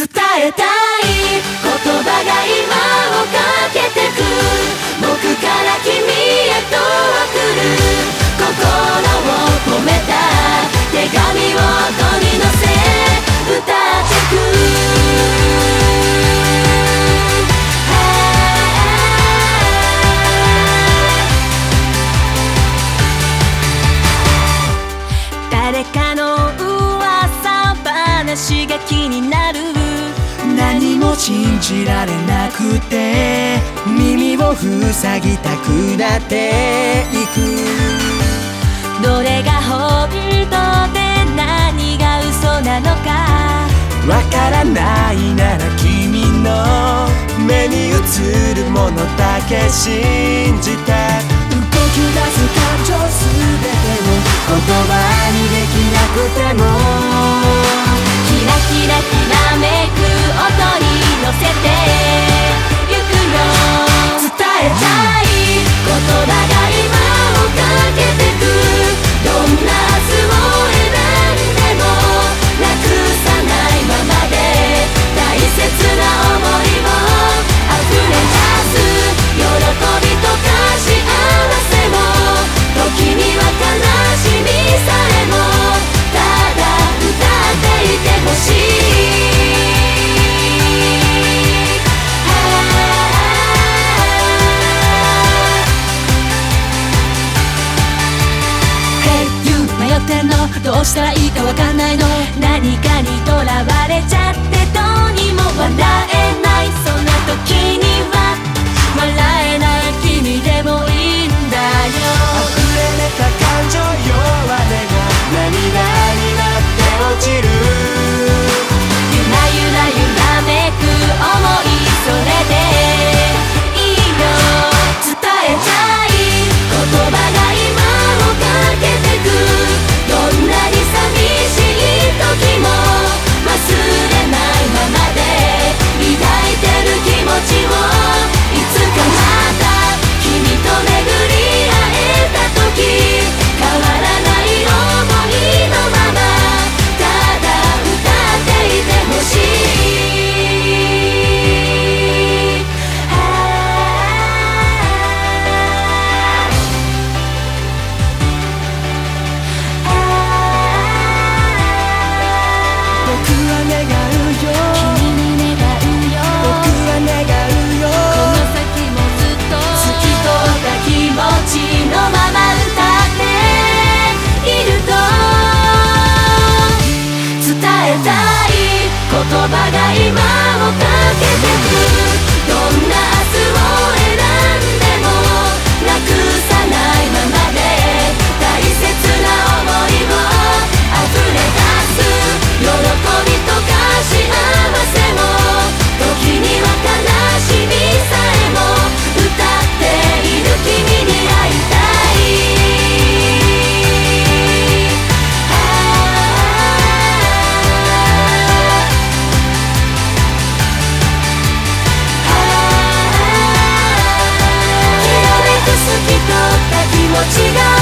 伝えたい言葉が今信じられなくて耳を塞ぎたくなっていく。どれが本当で何が嘘なのか。わからないなら君の目に映るものだけ信じて。どうしたらいいかわかんないの。何かにとらわれちゃってどうにも笑えない。そんな時には今をちが